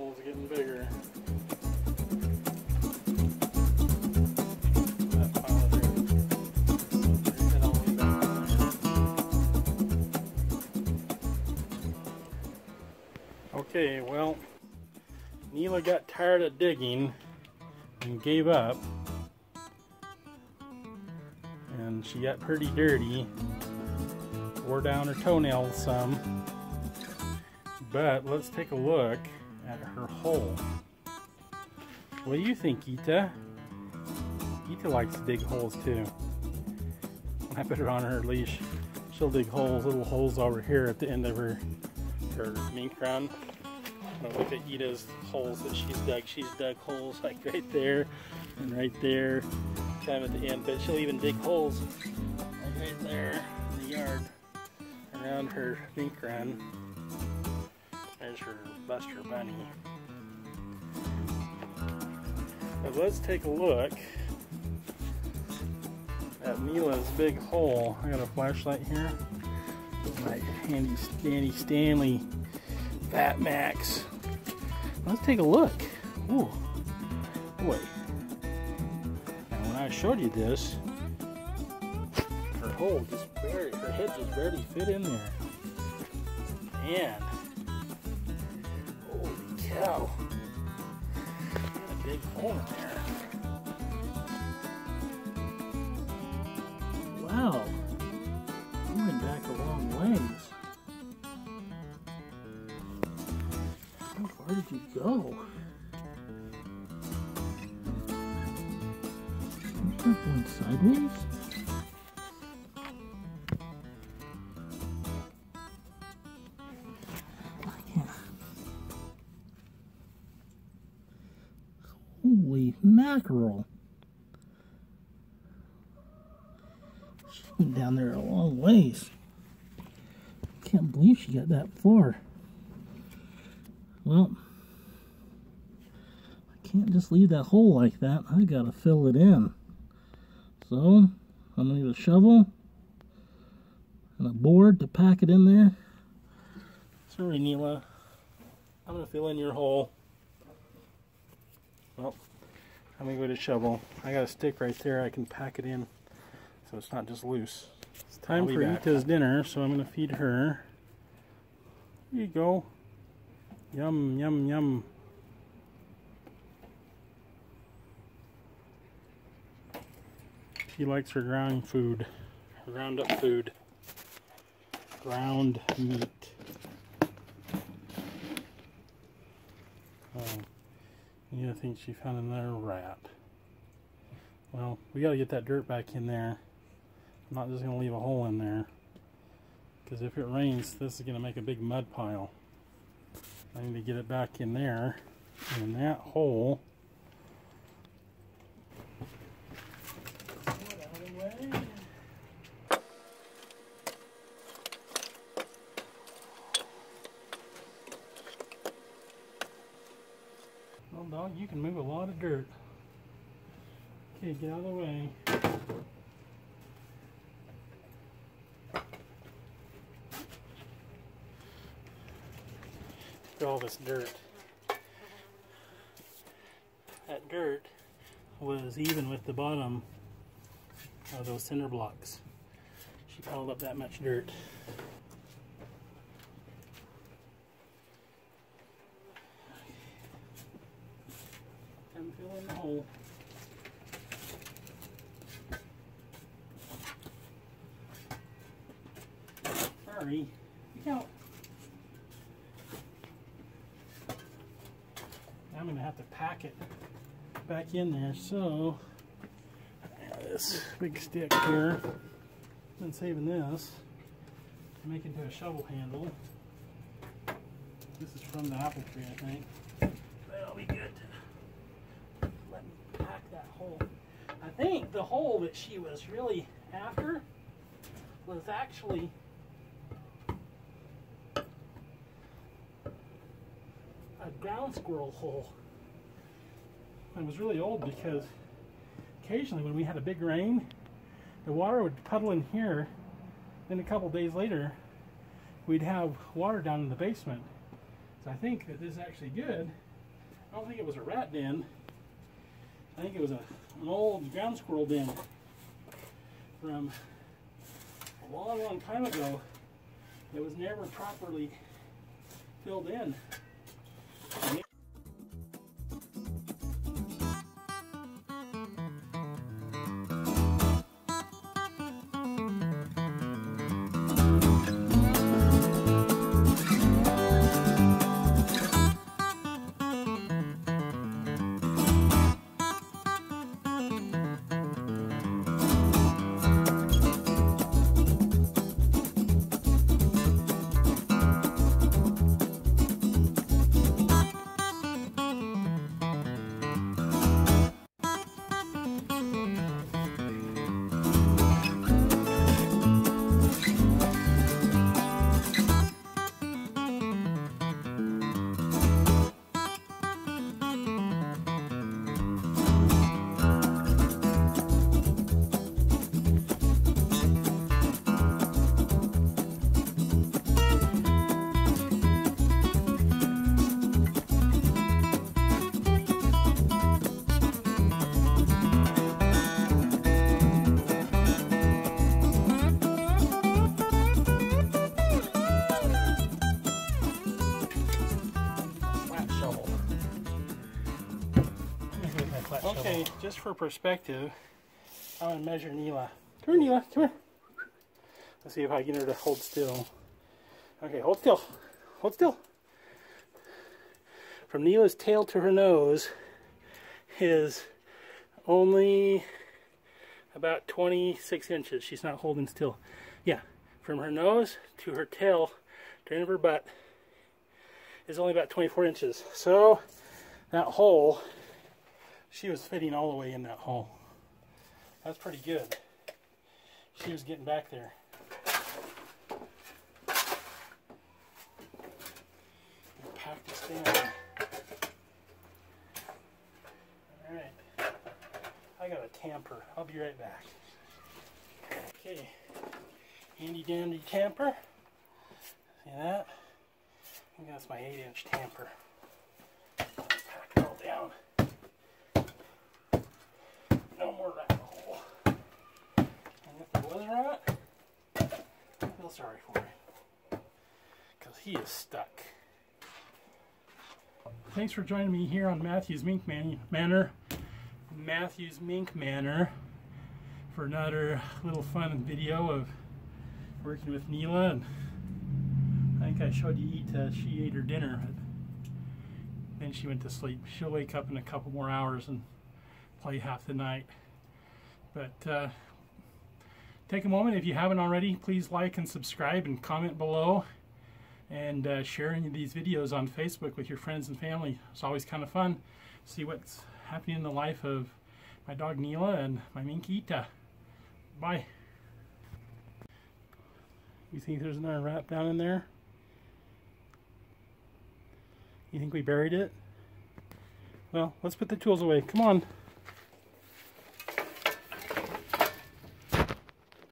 Hole's getting bigger. Okay, well, Neela got tired of digging and gave up. And she got pretty dirty. Wore down her toenails some. But let's take a look at her hole. What do you think, Ita? Ita likes to dig holes too. I put her on her leash, she'll dig holes, little holes over here at the end of her, her mink run. Now look at Ita's holes that she's dug. She's dug holes like right there and right there, kind of at the end. But she'll even dig holes like right there in the yard around her mink run. There's her Buster Bunny. But let's take a look at Neela's big hole. I got a flashlight here. My handy Danny Stanley FatMax. Let's take a look. Ooh, boy. Now when I showed you this, her hole just barely, her head just barely fit in there. And holy cow, got a big hole in there. Wow, went back a long ways. How far did you go? Going sideways? Holy mackerel. She went down there a long ways. Can't believe she got that far. Well, I can't just leave that hole like that. I gotta fill it in. So, I'm gonna need a shovel and a board to pack it in there. Sorry, Neela. I'm gonna fill in your hole. Well, I'm gonna go to shovel. I got a stick right there. I can pack it in so it's not just loose. It's time for back. Ita's dinner, so I'm gonna feed her. Here you go. Yum, yum, yum. She likes her ground food, her ground up food, ground meat. Yeah, I think she found another rat. Well, we gotta get that dirt back in there. I'm not just gonna leave a hole in there. Because if it rains, this is gonna make a big mud pile. I need to get it back in there, in that hole. Get out of the way. Well, dog, you can move a lot of dirt. Okay, get out of the way. Look at all this dirt. That dirt was even with the bottom of those cinder blocks. She piled up that much dirt. And fill in the hole. Sorry. Look out. I'm gonna have to pack it back in there. So this big stick here. Been saving this to make into a shovel handle. This is from the apple tree, I think. That'll be good. That hole. I think the hole that she was really after was actually a ground squirrel hole. It was really old because occasionally when we had a big rain, the water would puddle in here. Then a couple days later, we'd have water down in the basement. So I think that this is actually good I don't think it was a rat den. I think it was a, an old ground squirrel den from a long, long time ago. It was never properly filled in. Okay, just for perspective, I'm gonna measure Neela. Come here, Neela. Come here. Let's see if I can get her to hold still. Okay, hold still. Hold still. From Neela's tail to her nose is only about 26 inches. She's not holding still. Yeah, from her nose to her tail, to end of her butt, is only about 24 inches. So that hole, she was fitting all the way in that hole. That's pretty good. She was getting back there. Pack this down. Alright. I got a tamper. I'll be right back. Okay. Handy dandy tamper. See that? I think that's my 8 inch tamper. Pack it all down. No more rat hole. And if there was a rat, I feel sorry for him. Because he is stuck. Thanks for joining me here on Matthew's Mink Man Manor. Matthew's Mink Manor for another little fun video of working with Neela and I think I showed you eat. Uh, she ate her dinner, then she went to sleep. She'll wake up in a couple more hours and play half the night. But uh, take a moment if you haven't already. Please like and subscribe and comment below, and uh, of these videos on Facebook with your friends and family. It's always kind of fun. See what's happening in the life of my dog Neela and my mink Ita. Bye. You think there's another rat down in there? You think we buried it? Well, let's put the tools away. Come on.